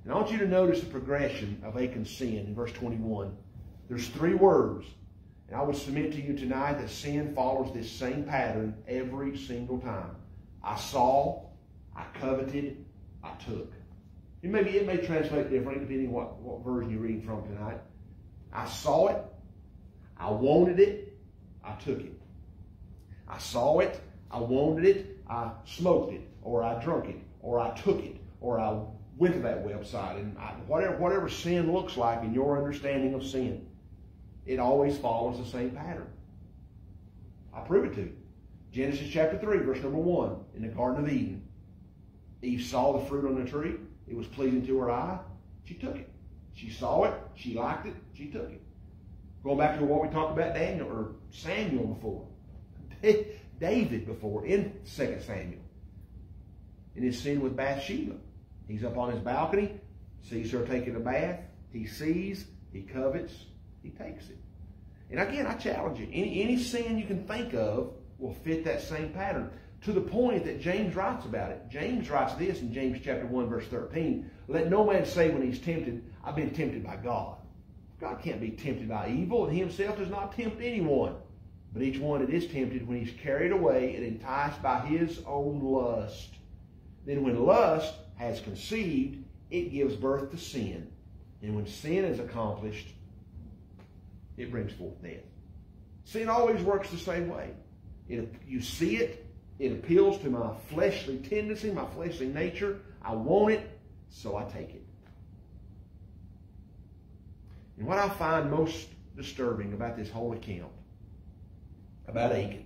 [SPEAKER 1] And I want you to notice the progression of Achan's sin in verse 21. There's three words and I would submit to you tonight that sin follows this same pattern every single time. I saw, I coveted, I took. It may, be, it may translate differently depending what, what version you're reading from tonight. I saw it, I wanted it, I took it. I saw it, I wanted it, I smoked it, or I drunk it, or I took it, or I went to that website, and I, whatever, whatever sin looks like in your understanding of sin it always follows the same pattern. I'll prove it to you. Genesis chapter 3, verse number 1, in the Garden of Eden. Eve saw the fruit on the tree. It was pleasing to her eye. She took it. She saw it. She liked it. She took it. Going back to what we talked about Daniel or Samuel before. David before in 2 Samuel. In his sin with Bathsheba. He's up on his balcony, sees her taking a bath. He sees, he covets, he takes it. And again, I challenge you. Any, any sin you can think of will fit that same pattern to the point that James writes about it. James writes this in James chapter 1, verse 13. Let no man say when he's tempted, I've been tempted by God. God can't be tempted by evil, and he himself does not tempt anyone. But each one that is tempted when he's carried away and enticed by his own lust. Then when lust has conceived, it gives birth to sin. And when sin is accomplished, it brings forth death. Sin always works the same way. It, you see it, it appeals to my fleshly tendency, my fleshly nature. I want it, so I take it. And what I find most disturbing about this whole account, about Achan,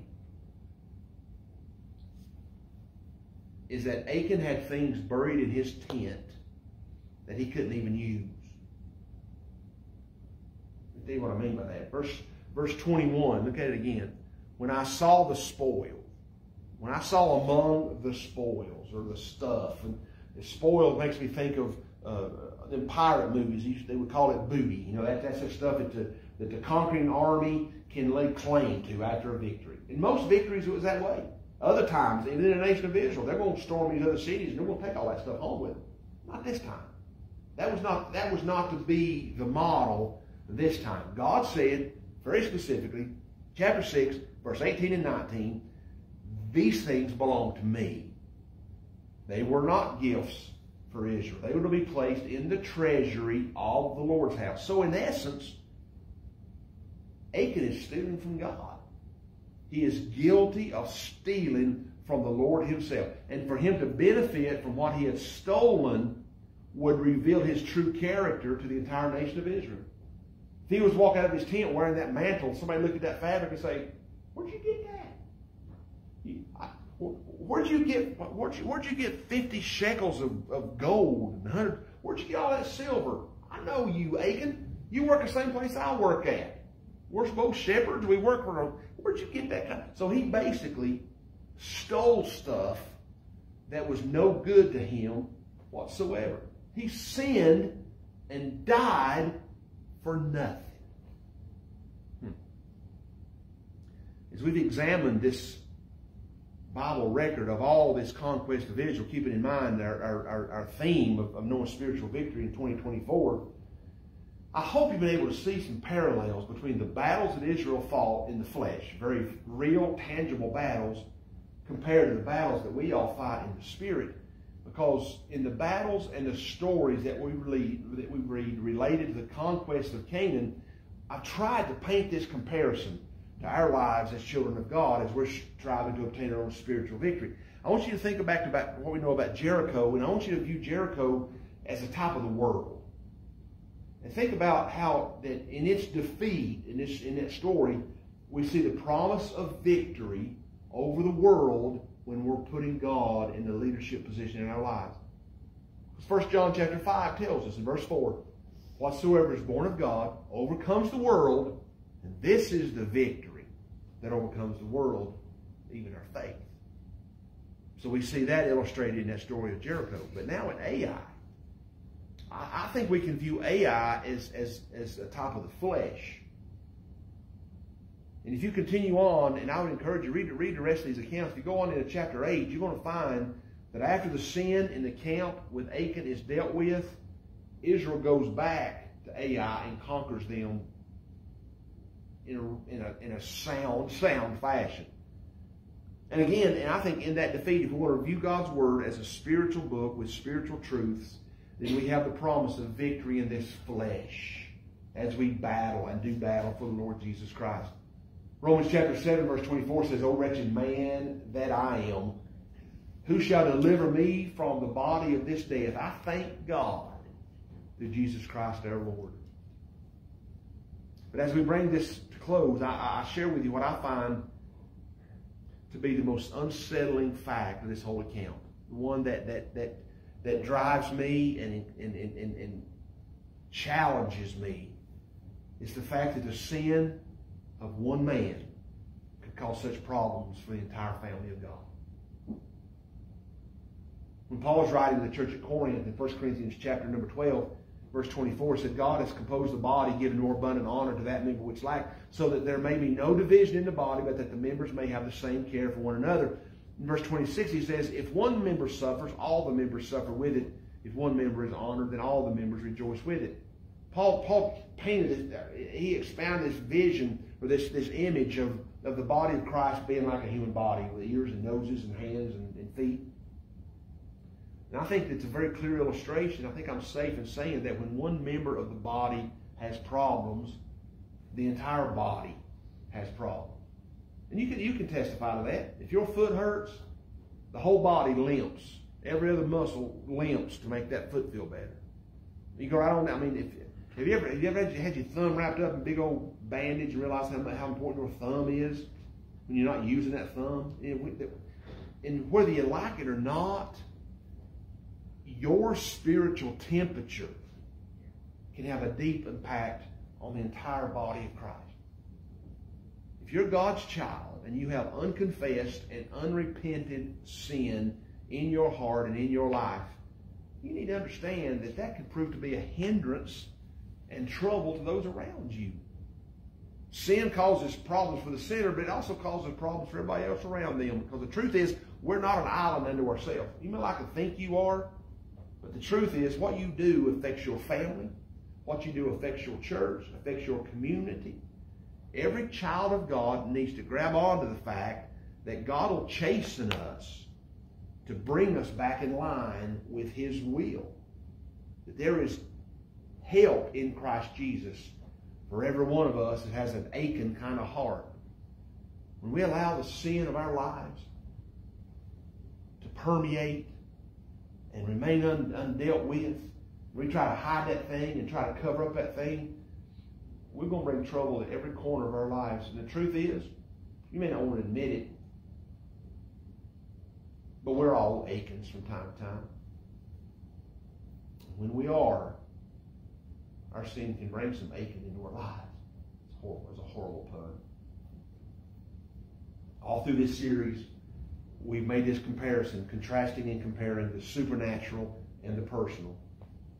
[SPEAKER 1] is that Achan had things buried in his tent that he couldn't even use. Tell you what I mean by that. Verse, verse 21, look at it again. When I saw the spoil, when I saw among the spoils or the stuff, and the spoil makes me think of uh, the pirate movies. They would call it booty. You know, that, that's the stuff that the, that the conquering army can lay claim to after a victory. In most victories, it was that way. Other times, in the nation of Israel, they're going to storm these other cities and they're going to take all that stuff home with them. Not this time. That was not, that was not to be the model this time. God said, very specifically, chapter 6, verse 18 and 19, these things belong to me. They were not gifts for Israel. They were to be placed in the treasury of the Lord's house. So in essence, Achan is stealing from God. He is guilty of stealing from the Lord himself. And for him to benefit from what he had stolen would reveal his true character to the entire nation of Israel. If he was walking out of his tent wearing that mantle, somebody looked at that fabric and say, where'd you get that? Where'd you get where'd you, where'd you get 50 shekels of, of gold and 100? Where'd you get all that silver? I know you, Achan. You work the same place I work at. We're both shepherds. We work for a, where'd you get that? So he basically stole stuff that was no good to him whatsoever. He sinned and died for nothing. Hmm. As we've examined this Bible record of all this conquest of Israel, keeping in mind our, our, our theme of, of knowing spiritual victory in 2024, I hope you've been able to see some parallels between the battles that Israel fought in the flesh, very real, tangible battles, compared to the battles that we all fight in the spirit. Because in the battles and the stories that we read, that we read related to the conquest of Canaan, I've tried to paint this comparison to our lives as children of God as we're striving to obtain our own spiritual victory. I want you to think back about what we know about Jericho, and I want you to view Jericho as the top of the world. And think about how that in its defeat, in this in that story, we see the promise of victory over the world when we're putting God in the leadership position in our lives. First John chapter 5 tells us in verse 4, Whatsoever is born of God overcomes the world, and this is the victory that overcomes the world, even our faith. So we see that illustrated in that story of Jericho. But now in Ai, I, think we can view Ai as, as, as the top of the flesh. And if you continue on, and I would encourage you read read the rest of these accounts. If you go on into chapter 8, you're going to find that after the sin in the camp with Achan is dealt with, Israel goes back to Ai and conquers them in a, in a, in a sound, sound fashion. And again, and I think in that defeat, if we want to view God's Word as a spiritual book with spiritual truths, then we have the promise of victory in this flesh as we battle and do battle for the Lord Jesus Christ. Romans chapter 7, verse 24 says, O wretched man that I am, who shall deliver me from the body of this death? I thank God through Jesus Christ our Lord. But as we bring this to close, I, I share with you what I find to be the most unsettling fact of this whole account. The one that that that that drives me and and, and, and, and challenges me is the fact that the sin of one man could cause such problems for the entire family of God. When Paul was writing to the church at Corinth in 1 Corinthians chapter number 12, verse 24 said, God has composed the body, giving more abundant honor to that member which lack, so that there may be no division in the body, but that the members may have the same care for one another. In verse 26, he says, If one member suffers, all the members suffer with it. If one member is honored, then all the members rejoice with it. Paul, Paul painted he expounded this vision or this, this image of, of the body of Christ being like a human body with ears and noses and hands and, and feet. And I think it's a very clear illustration. I think I'm safe in saying that when one member of the body has problems, the entire body has problems. And you can, you can testify to that. If your foot hurts, the whole body limps. Every other muscle limps to make that foot feel better. You go right on. I mean, if, have you ever have you ever had your thumb wrapped up in big old bandage and realize how, how important your thumb is when you're not using that thumb? And whether you like it or not, your spiritual temperature can have a deep impact on the entire body of Christ. If you're God's child and you have unconfessed and unrepented sin in your heart and in your life, you need to understand that that can prove to be a hindrance and trouble to those around you. Sin causes problems for the sinner, but it also causes problems for everybody else around them. Because the truth is, we're not an island unto ourselves. You may like to think you are, but the truth is, what you do affects your family. What you do affects your church, affects your community. Every child of God needs to grab onto the fact that God will chasten us to bring us back in line with His will. That there is help in Christ Jesus for every one of us that has an aching kind of heart. When we allow the sin of our lives to permeate and remain un, undealt with, we try to hide that thing and try to cover up that thing, we're going to bring trouble at every corner of our lives. And the truth is, you may not want to admit it, but we're all aching from time to time. When we are, our sin can bring some aching into our lives. It's horrible. It's a horrible pun. All through this series, we've made this comparison, contrasting and comparing the supernatural and the personal.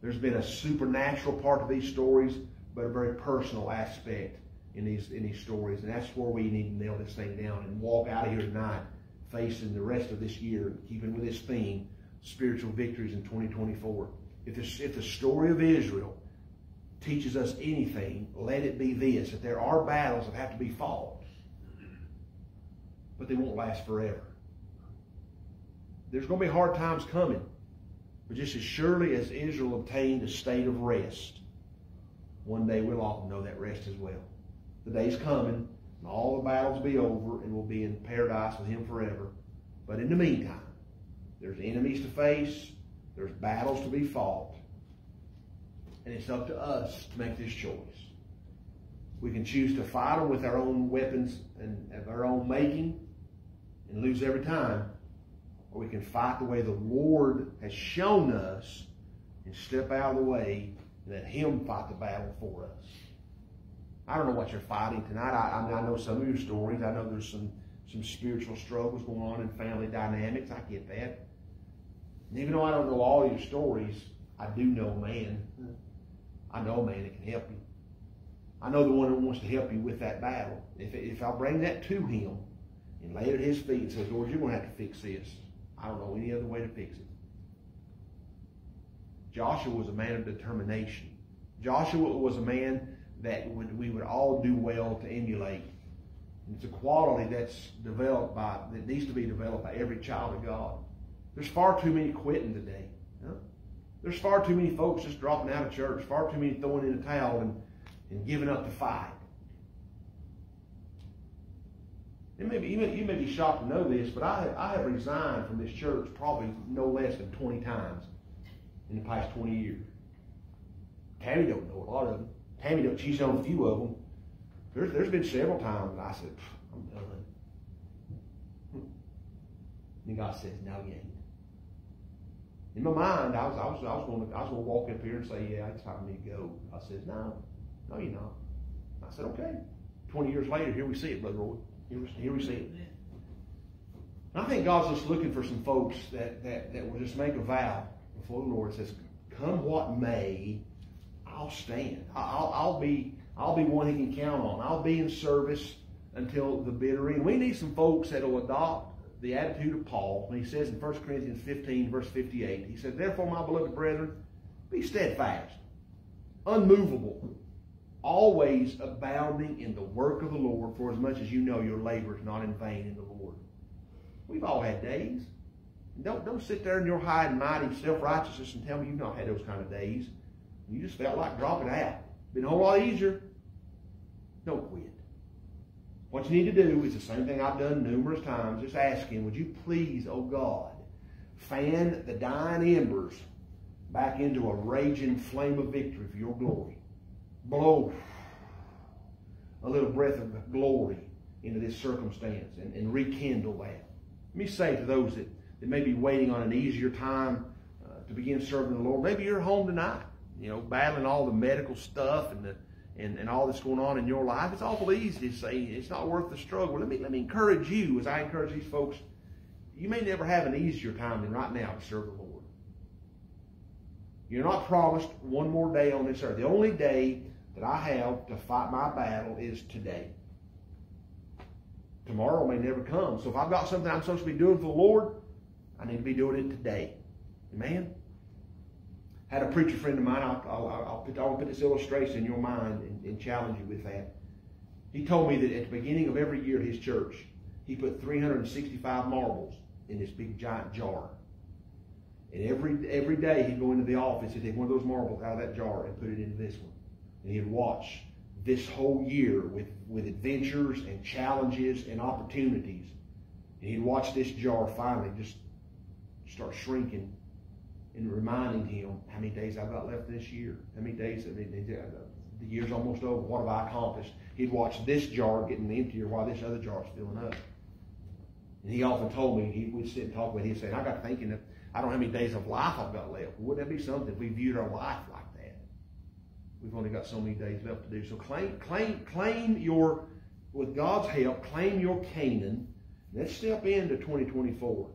[SPEAKER 1] There's been a supernatural part of these stories, but a very personal aspect in these in these stories, and that's where we need to nail this thing down and walk out of here tonight, facing the rest of this year, keeping with this theme, spiritual victories in 2024. If the, if the story of Israel teaches us anything, let it be this: that there are battles that have to be fought, but they won't last forever. There's going to be hard times coming. But just as surely as Israel obtained a state of rest, one day we'll all know that rest as well. The day's coming, and all the battles will be over, and we'll be in paradise with Him forever. But in the meantime, there's enemies to face, there's battles to be fought, and it's up to us to make this choice. We can choose to fight them with our own weapons and of our own making and lose every time, or we can fight the way the Lord has shown us and step out of the way and let Him fight the battle for us. I don't know what you're fighting tonight. I, I, know some of your stories. I know there's some, some spiritual struggles going on in family dynamics. I get that. And even though I don't know all your stories, I do know man. I know a man that can help you. I know the one that wants to help you with that battle. If, if I bring that to him and lay it at his feet and says, Lord, you're going to have to fix this. I don't know any other way to fix it. Joshua was a man of determination. Joshua was a man that would, we would all do well to emulate. It's a quality that's developed by, that needs to be developed by every child of God. There's far too many quitting today. There's far too many folks just dropping out of church, far too many throwing in the towel and, and giving up the fight. And maybe you may, you may be shocked to know this, but I, I have resigned from this church probably no less than 20 times in the past 20 years. Tammy don't know a lot of them. Tammy don't, she's known a few of them. There's, there's been several times that I said, I'm done. Hmm. And God says, no, you ain't. In my mind, I was, I was, I was going to, I was going to walk up here and say, yeah, it's time to go. I said, no, no, you're not. I said, okay. 20 years later, here we see it, Brother Roy. Here, here we see it. I think God's just looking for some folks that, that, that will just make a vow before the Lord. says, come what may, I'll stand. I'll, I'll be I'll be one he can count on. I'll be in service until the bitter end. We need some folks that will adopt the attitude of Paul when he says in 1 Corinthians 15, verse 58, he said, Therefore, my beloved brethren, be steadfast, unmovable, always abounding in the work of the Lord, for as much as you know your labor is not in vain in the Lord. We've all had days. Don't, don't sit there in your high and mighty self-righteousness and tell me you've not had those kind of days. You just felt like dropping out. Been a whole lot easier. Don't quit. What you need to do is the same thing I've done numerous times. Just ask Him, would you please, oh God, fan the dying embers back into a raging flame of victory for your glory. Blow a little breath of glory into this circumstance and, and rekindle that. Let me say to those that, that may be waiting on an easier time uh, to begin serving the Lord, maybe you're home tonight, you know, battling all the medical stuff and the and, and all that's going on in your life. It's awful easy to say it's not worth the struggle. Let me let me encourage you as I encourage these folks. You may never have an easier time than right now to serve the Lord. You're not promised one more day on this earth. The only day that I have to fight my battle is today. Tomorrow may never come. So if I've got something I'm supposed to be doing for the Lord, I need to be doing it today. Amen? Had a preacher friend of mine, I'll, I'll, I'll, put, I'll put this illustration in your mind and, and challenge you with that. He told me that at the beginning of every year at his church, he put 365 marbles in this big giant jar. And every every day he'd go into the office, he'd take one of those marbles out of that jar and put it into this one. And he'd watch this whole year with, with adventures and challenges and opportunities. And he'd watch this jar finally just start shrinking and reminding him how many days I've got left this year. How many days, I mean, the uh, year's almost over. What have I accomplished? He'd watch this jar getting emptier while this other jar's filling up. And he often told me, he would sit and talk with me, he'd say, I got thinking that I don't how many days of life I've got left. Wouldn't that be something if we viewed our life like that? We've only got so many days left to do. So claim, claim, claim your, with God's help, claim your Canaan. Let's step into 2024.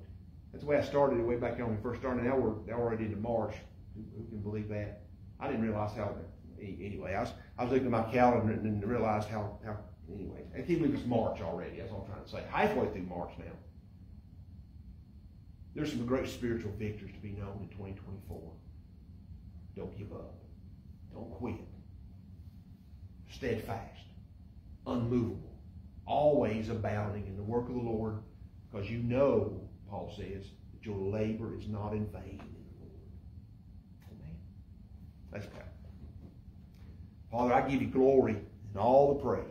[SPEAKER 1] That's the way I started way back when we first started. Now we're now we're already into March. Who, who can believe that? I didn't realize how. Anyway, I was I was looking at my calendar and, and realized how how. Anyway, I can't believe it's March already. That's what I'm trying to say. Halfway through March now. There's some great spiritual victories to be known in 2024. Don't give up. Don't quit. Steadfast. Unmovable. Always abounding in the work of the Lord because you know, Paul says, that your labor is not in vain in the Lord. Amen. Let's pray. Father, I give you glory and all the praise,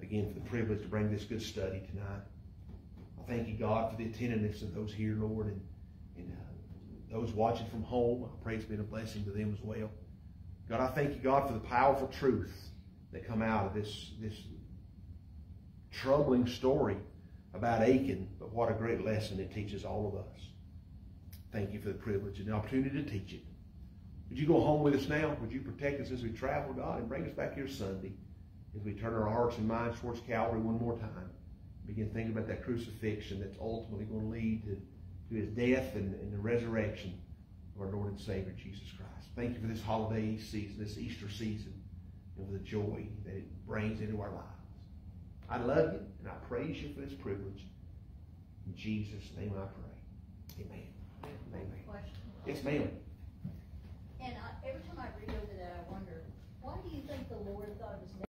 [SPEAKER 1] again, for the privilege to bring this good study tonight. I thank you, God, for the attentiveness of those here, Lord, and, and uh, those watching from home. I pray it's been a blessing to them as well. God, I thank you, God, for the powerful truth that come out of this, this troubling story about Achan, but what a great lesson it teaches all of us. Thank you for the privilege and the opportunity to teach it. Would you go home with us now? Would you protect us as we travel, God, and bring us back here Sunday as we turn our hearts and minds towards Calvary one more time? Begin thinking about that crucifixion that's ultimately going to lead to, to his death and, and the resurrection of our Lord and Savior, Jesus Christ. Thank you for this holiday season, this Easter season, and for the joy that it brings into our lives. I love you, and I praise you for this privilege. In Jesus' name I pray. Amen. Amen.
[SPEAKER 4] Question.
[SPEAKER 1] Yes, ma'am.
[SPEAKER 4] And I, every time I read over that, I wonder, why do you think the Lord thought it was